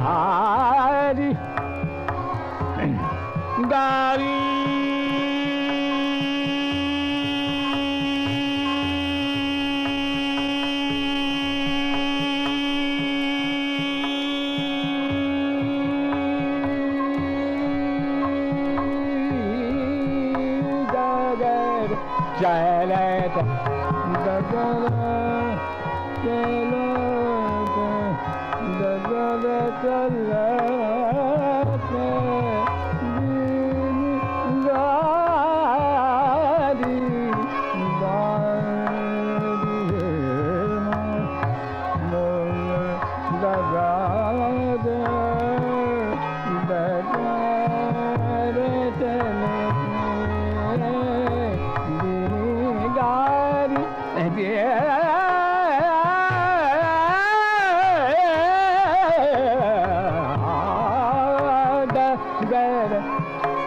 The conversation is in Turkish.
Ah. गगलो गगल चलो